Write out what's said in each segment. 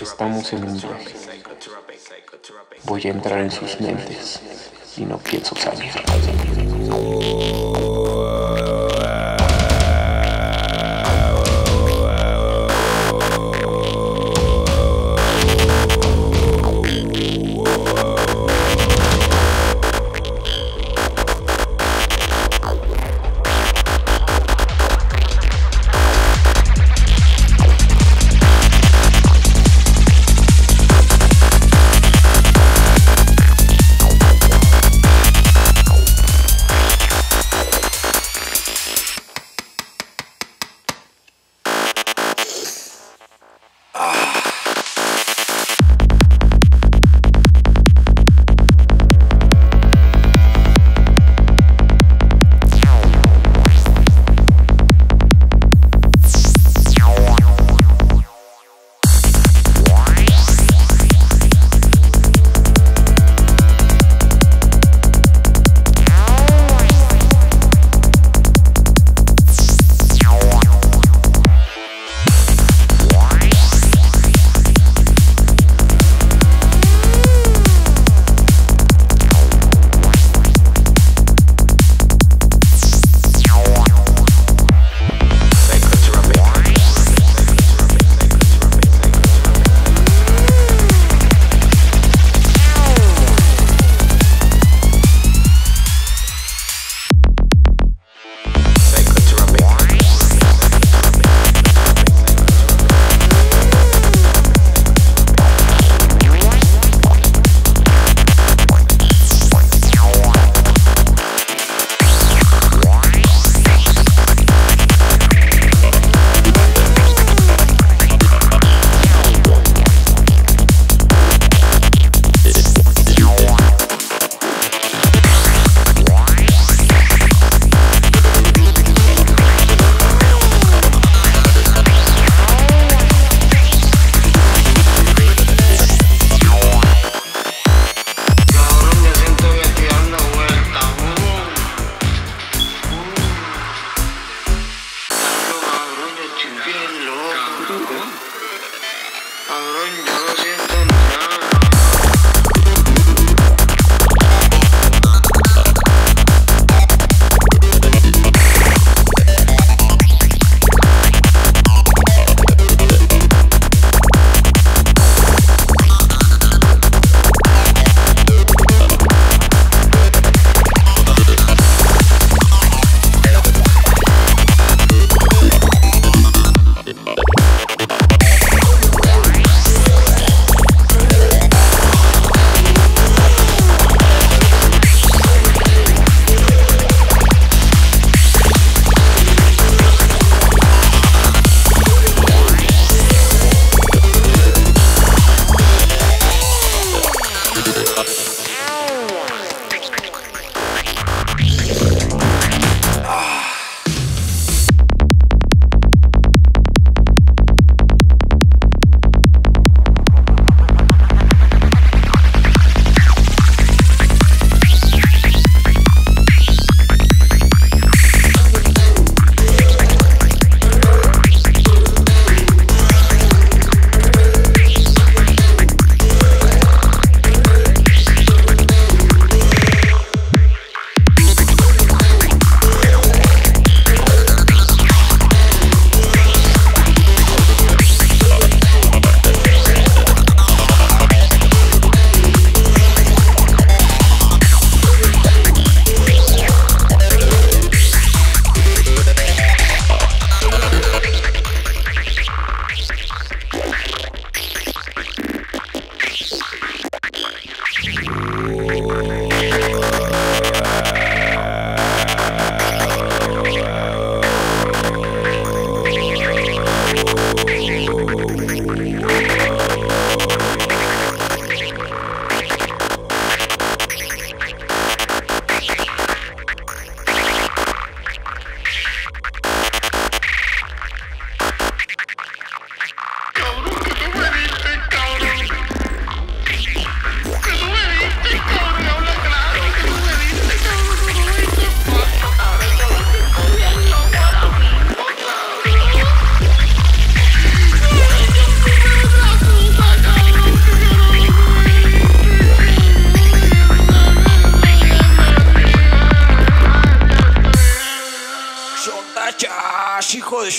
Estamos en un viaje. Voy a entrar en sus mentes y no pienso salir.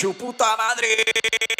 chupa o tamadre.